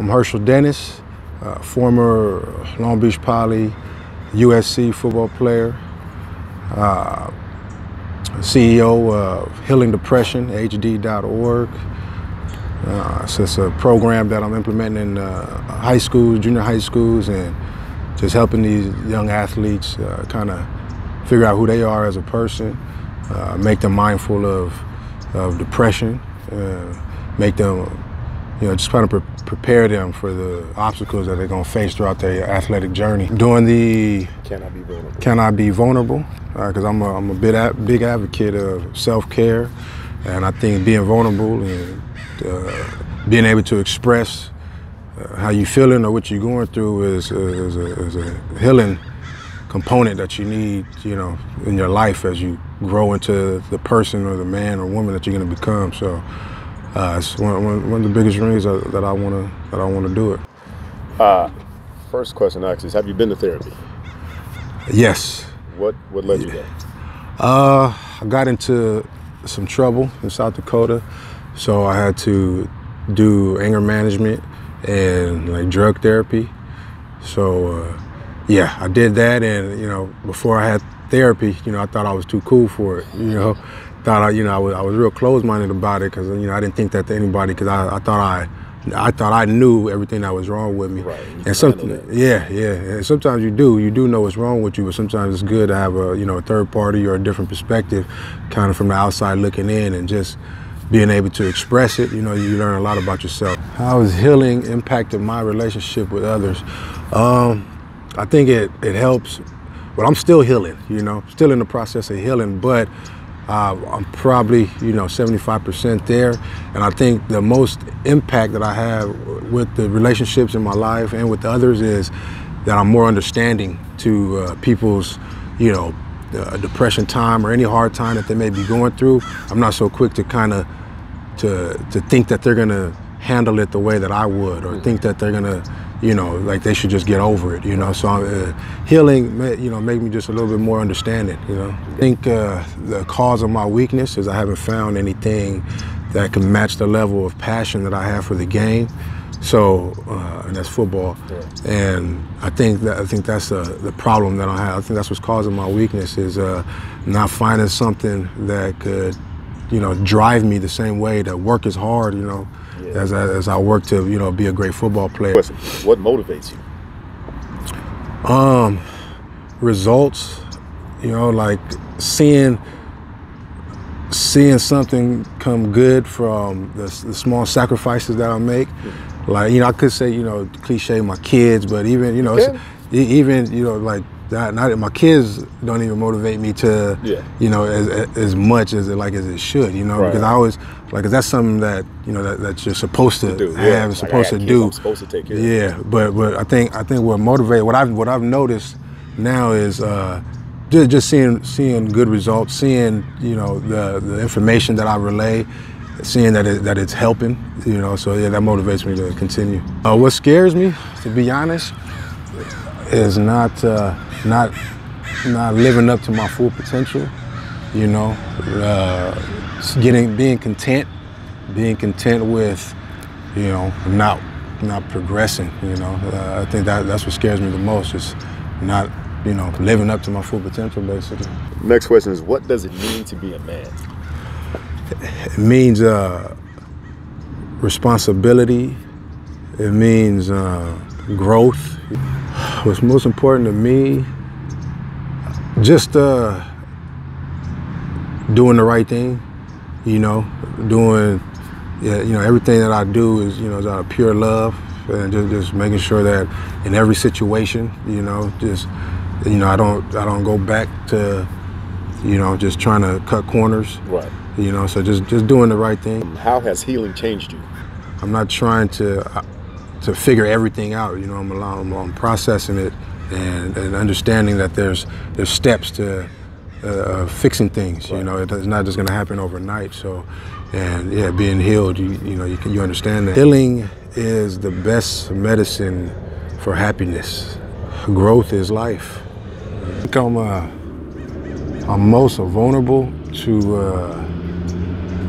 I'm Hershel Dennis, uh, former Long Beach Poly USC football player, uh, CEO of Healing Depression, HD.org. Uh, so it's a program that I'm implementing in uh, high schools, junior high schools, and just helping these young athletes uh, kind of figure out who they are as a person, uh, make them mindful of, of depression, make them, you know, just kind of pre- prepare them for the obstacles that they're going to face throughout their athletic journey. Doing the Can I be vulnerable? Can I Be Vulnerable? Because I'm a, I'm a big, a- big advocate of self-care, and I think being vulnerable and uh, being able to express uh, how you're feeling or what you're going through is, is, a, is a healing component that you need, you know, in your life as you grow into the person or the man or woman that you're going to become. So uh, it's one, one, one of the biggest reasons that, that I want to that I want to do it. First question I ask is, have you been to therapy? Yes, What what led you there? Uh, I got into some trouble in South Dakota, so I had to do anger management and like drug therapy. So uh, yeah, I did that, and you know, before I had therapy, you know, I thought I was too cool for it. You know, thought I, you know, I was, I was real closed-minded about it because you know I didn't think that to anybody because I, I thought I. I thought I knew everything that was wrong with me, Right, and can some, yeah, yeah. And sometimes you do. You do know what's wrong with you, but sometimes it's good to have a you know a third party or a different perspective, kind of from the outside looking in, and just being able to express it. You know, you learn a lot about yourself. How has healing impacted my relationship with others? Um, I think it it helps. Well, I'm still healing. You know, still in the process of healing, but. Uh, I'm probably, you know, 75% there. And I think the most impact that I have with the relationships in my life and with others is that I'm more understanding to uh, people's, you know, uh, depression time or any hard time that they may be going through. I'm not so quick to kind of to to think that they're gonna handle it the way that I would, or think that they're gonna, you know, like they should just get over it, you know. So uh, healing, you know, made me just a little bit more understanding, you know. I think uh, the cause of my weakness is I haven't found anything that can match the level of passion that I have for the game. So, uh, and that's football, and I think that I think that's uh, the problem that I have. I think that's what's causing my weakness is uh, not finding something that could you know, drive me the same way that work is hard, you know, as, I, as I work to, you know, be a great football player. What motivates you? Um, results, you know, like seeing seeing something come good from the, the small sacrifices that I make. Like, you know, I could say, you know, cliche, my kids, but even, you know, e- even, you know, like that, not my kids don't even motivate me to, Yeah. you know, as, as much as it like as it should, you know, Right. because I always like 'cause that's something that you know that, that you're supposed to Do, have, yeah. and Like, supposed got to do. I'm supposed to take care of. Yeah, but but I think I think what motivated what I've what I've noticed now is uh, just just seeing seeing good results, seeing you know the the information that I relay, seeing that it, that it's helping, you know. So yeah, that motivates me to continue. Uh, what scares me, to be honest, is not uh, not not living up to my full potential. You know, uh, getting being content, being content with, you know, not not progressing. You know, uh, I think that that's what scares me the most is not, you know, living up to my full potential. Basically, Next question is: What does it mean to be a man? it means uh, responsibility. It means uh, growth. What's most important to me, just uh, doing the right thing. You know, doing, yeah, you know, everything that I do is, you know, is out of pure love, and just, just making sure that in every situation, you know, just, you know, I don't, I don't go back to, you know, just trying to cut corners. Right. You know, so just just doing the right thing. How has healing changed you? I'm not trying to to figure everything out. You know, I'm allowing, I'm processing it and, and understanding that there's there's steps to uh, uh, fixing things. You know, it's not just going to happen overnight. So, and yeah, being healed, you you know, you can you understand that healing is the best medicine for happiness. Growth is life. I think I'm uh, I'm most vulnerable to. Uh,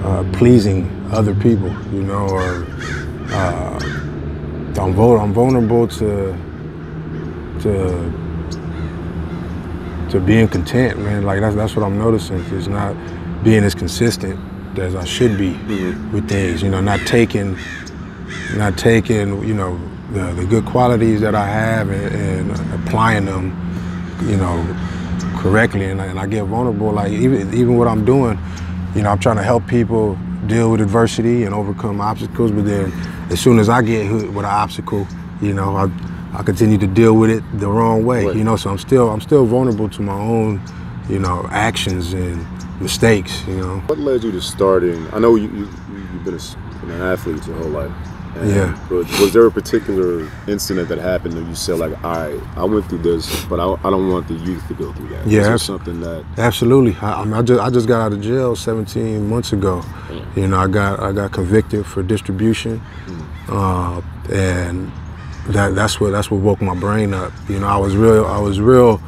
uh, pleasing other people, you know, or uh, I'm, I'm vulnerable to to to being content, man. Like that's that's what I'm noticing. It's not being as consistent as I should be Mm-hmm. with things. You know, not taking not taking you know the, the good qualities that I have and, and applying them, you know, correctly. And, I- and I get vulnerable. Like even even what I'm doing, you know, I'm trying to help people deal with adversity and overcome obstacles. But then, as soon as I get hit with an obstacle, you know, I I continue to deal with it the wrong way. Right. You know, so I'm still I'm still vulnerable to my own, you know, actions and mistakes. You know. What led you to starting? I know you, you you've been, been an athlete your whole life. Yeah. But was there a particular incident that happened that you said like, all right, I went through this, but I, I don't want the youth to go through that. Yeah, something that Absolutely. I, I, mean, I just I just got out of jail 17 months ago. You know, I got I got convicted for distribution, uh, and that that's what that's what woke my brain up. You know, I was real I was real.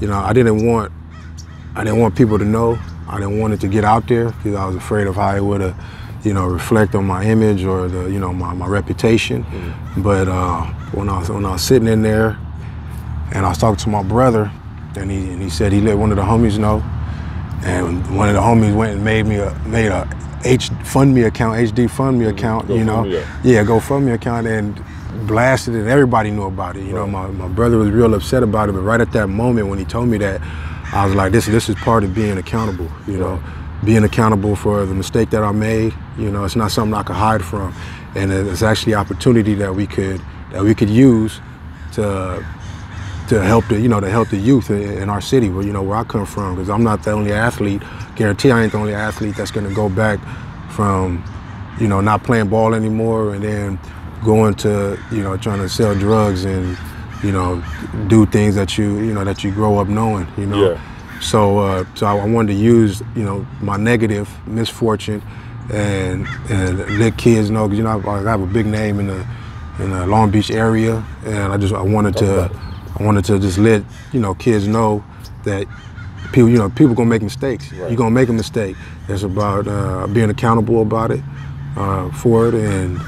You know, I didn't want I didn't want people to know. I didn't want it to get out there because I was afraid of how it would have, you know, reflect on my image or the you know my, my reputation. But uh, when I was when I was sitting in there and I was talking to my brother, and he and he said he let one of the homies know, and one of the homies went and made me a made a H Fund Me account, HD Fund Me account, you know, yeah, GoFundMe account, and blasted it. And everybody knew about it. You know, my, my brother was real upset about it, but right at that moment when he told me that, I was like, this this is part of being accountable. You know, being accountable for the mistake that I made. You know, it's not something I could hide from, and it's actually opportunity that we could that we could use to to help the you know to help the youth in, our city where you know where I come from because I'm not the only athlete guarantee I ain't the only athlete that's going to go back from you know not playing ball anymore and then going to you know trying to sell drugs and you know do things that you you know that you grow up knowing you know Yeah. So uh, so I, wanted to use you know my negative misfortune and and let kids know you know I, I have a big name in the in the Long Beach area and I just I wanted to. I wanted to just let you know kids know that people you know people gonna make mistakes. Right. You're gonna make a mistake. It's about uh, being accountable about it uh, for it and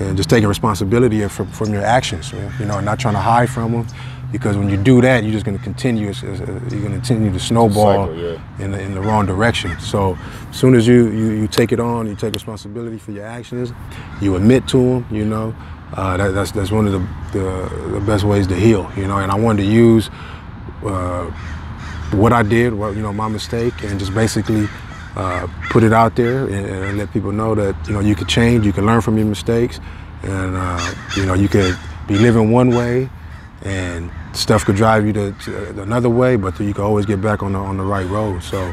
and just taking responsibility from, from your actions. You know, and not trying to hide from them. Because when you do that, you're just going to continue. it's- it's- You're going to continue to snowball Cycle, yeah. in the, in the wrong direction. So, as soon as you, you you take it on, you take responsibility for your actions. You admit to them. You know, uh, that, that's that's one of the, the the best ways to heal. You know, and I wanted to use uh, what I did, what you know, my mistake, and just basically uh, put it out there and, and let people know that you know you can change, you can learn from your mistakes, and uh, you know you could be living one way, and stuff could drive you to, to another way, but you can always get back on the on the right road. So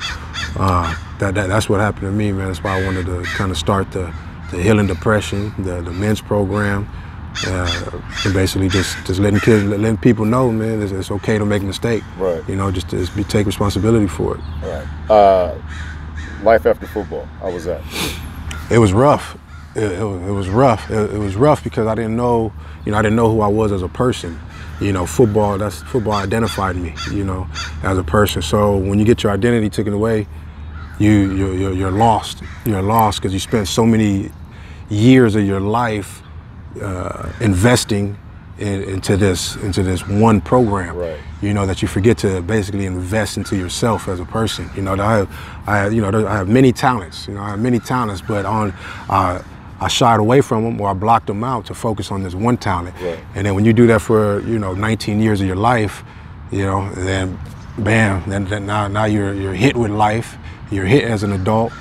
uh, that, that that's what happened to me, man. That's why I wanted to kind of start the the healing depression, the the men's program. Uh, and basically just just letting kids letting people know man it's, it's okay to make a mistake Right. you know just to just be, take responsibility for it Right. Uh, life after football. How was that? it was rough. It, it, was, it was rough. It, it was rough because I didn't know, you know, I didn't know who I was as a person. You know, football. That's football identified me. You know, as a person. So when you get your identity taken away, you you're, you're, lost. You're lost because you spent so many years of your life uh, investing in, into this into this one program. Right. You know that you forget to basically invest into yourself as a person. You know, that I have, I have, you know, I have many talents. You know, I have many talents, but on, uh, I shied away from them or I blocked them out to focus on this one talent. Right. And then when you do that for you know 19 years of your life, you know, then bam, then, then now now you're you're hit with life. You're hit as an adult.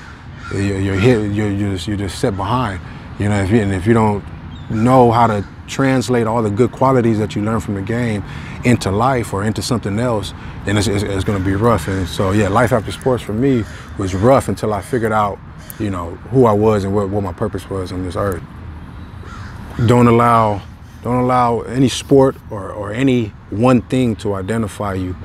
You're, you're hit. You're, you're just you're just set behind. You know, if you, and if you don't know how to translate all the good qualities that you learn from the game into life or into something else, then it's, it's, it's going to be rough. And so, yeah, life after sports for me was rough until I figured out, you know, who I was and what, what my purpose was on this earth. Don't allow, don't allow any sport or, or any one thing to identify you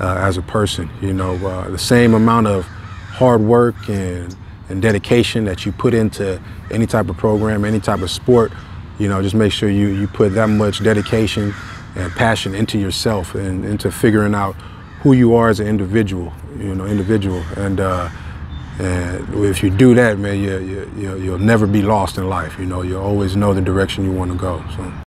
uh, as a person. You know, uh, the same amount of hard work and, and dedication that you put into any type of program, any type of sport, you know, just make sure you, you put that much dedication and passion into yourself and into figuring out who you are as an individual, you know, individual. And, uh, and if you do that, man, you, you, you, you'll never be lost in life. You know, you'll always know the direction you want to go. So.